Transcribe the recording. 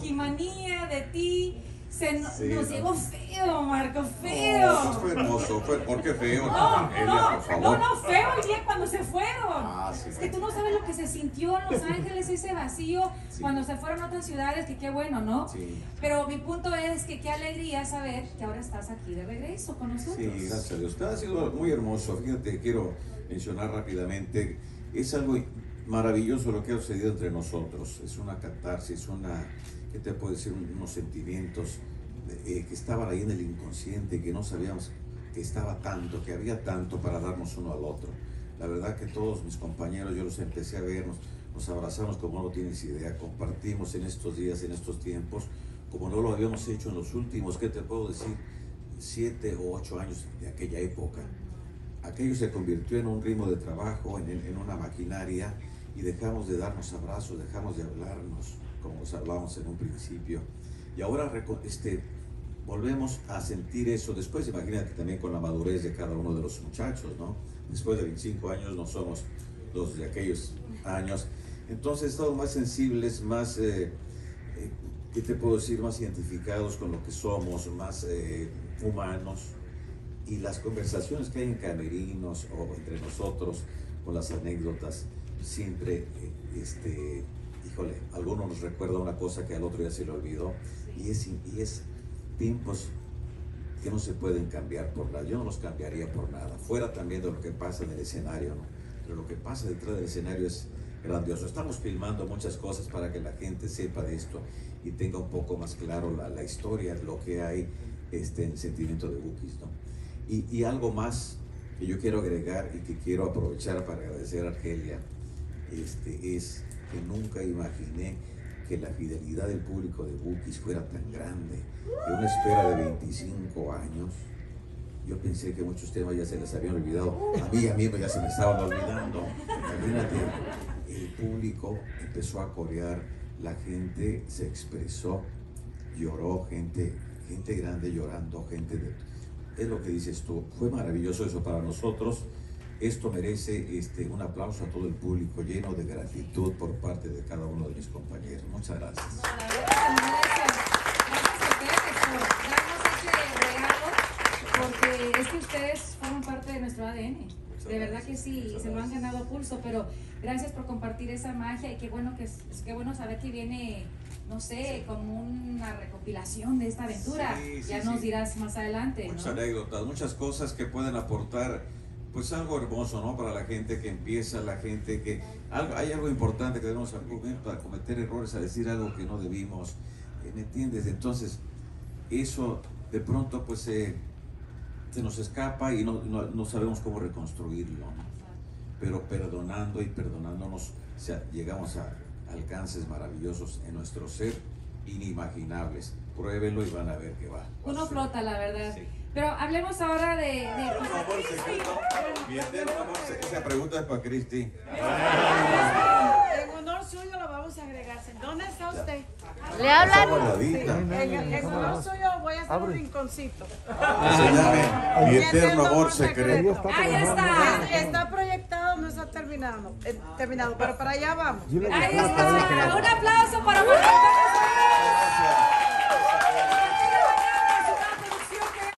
De ti. Se no- Sí, nos ¿no? llegó feo, Marco, feo. No, fue hermoso, fue, ¿por qué feo? No, Elia, no, por favor. no, no, feo el día cuando se fueron. Ah, sí. Es que tú no sabes lo que se sintió en Los Ángeles, ese vacío, Sí. cuando se fueron a otras ciudades, que qué bueno, ¿no? Sí. Pero mi punto es que qué alegría saber que ahora estás aquí de regreso con nosotros. Sí, gracias a Dios. Ha sido muy hermoso. Fíjate, quiero mencionar rápidamente, es algo maravilloso lo que ha sucedido entre nosotros. Es una catarsis, una, ¿qué te puedo decir? Unos sentimientos eh, que estaban ahí en el inconsciente, que no sabíamos que estaba tanto, que había tanto para darnos uno al otro. La verdad que todos mis compañeros, yo los empecé a ver, nos, nos abrazamos como no tienes idea, compartimos en estos días, en estos tiempos, como no lo habíamos hecho en los últimos, ¿qué te puedo decir? Siete o ocho años de aquella época. Aquello se convirtió en un ritmo de trabajo, en, en una maquinaria, y dejamos de darnos abrazos, dejamos de hablarnos como nos hablábamos en un principio. Y ahora este, volvemos a sentir eso después, imagínate también con la madurez de cada uno de los muchachos, ¿no? Después de 25 años no somos los de aquellos años. Entonces estamos más sensibles, más, eh, eh, ¿qué te puedo decir? Más identificados con lo que somos, más eh, humanos. Y las conversaciones que hay en camerinos o entre nosotros, con las anécdotas, siempre, este, híjole, alguno nos recuerda una cosa que al otro ya se le olvidó. Y es, y es tiempos que no se pueden cambiar por nada. Yo no los cambiaría por nada. Fuera también de lo que pasa en el escenario, ¿no? Pero lo que pasa detrás del escenario es grandioso. Estamos filmando muchas cosas para que la gente sepa de esto y tenga un poco más claro la, la historia, lo que hay este, en el sentimiento de Bookies, ¿no? Y, y algo más que yo quiero agregar y que quiero aprovechar para agradecer a Argelia, este, es que nunca imaginé que la fidelidad del público de Bookies fuera tan grande, que una espera de 25 años, yo pensé que muchos temas ya se les habían olvidado, a mí a mí ya se me estaban olvidando, imagínate, el público empezó a corear, la gente se expresó, lloró, gente, gente grande llorando, gente de... Es lo que dices tú, fue maravilloso eso para nosotros. Esto merece este, un aplauso a todo el público lleno de gratitud por parte de cada uno de mis compañeros. Muchas gracias. Gracias. Gracias a ustedes por darnos ese regalo, porque es que ustedes forman parte de nuestro ADN. De verdad que sí, se lo han ganado a pulso, pero gracias por compartir esa magia y qué bueno que qué bueno saber que viene, no sé, como una recopilación de esta aventura. Sí, sí, ya sí. nos dirás más adelante, Muchas ¿no? anécdotas, muchas cosas que pueden aportar, pues algo hermoso, ¿no? Para la gente que empieza, la gente que... Algo, hay algo importante que debemos comer para cometer errores, a decir algo que no debimos, eh, ¿me entiendes? Entonces, eso de pronto pues eh, se nos escapa y no, no- no sabemos cómo reconstruirlo, ¿no? Pero perdonando y perdonándonos, o sea, llegamos a alcances maravillosos en nuestro ser, inimaginables. Pruébelo y van a ver que va. Uno flota, la verdad. Sí. Pero hablemos ahora de... de- Un amor secreto. Mi eterno amor secreto. Esa pregunta es para Cristi. En honor suyo lo vamos a agregar. ¿Dónde está usted? Le hablan. En, en honor suyo voy a hacer un rinconcito. Enséñame mi eterno amor secreto. ¡Ahí está! Está proyectado, no está terminado, eh, terminado, pero para allá vamos. Ahí está. Un aplauso para Juan Carlos.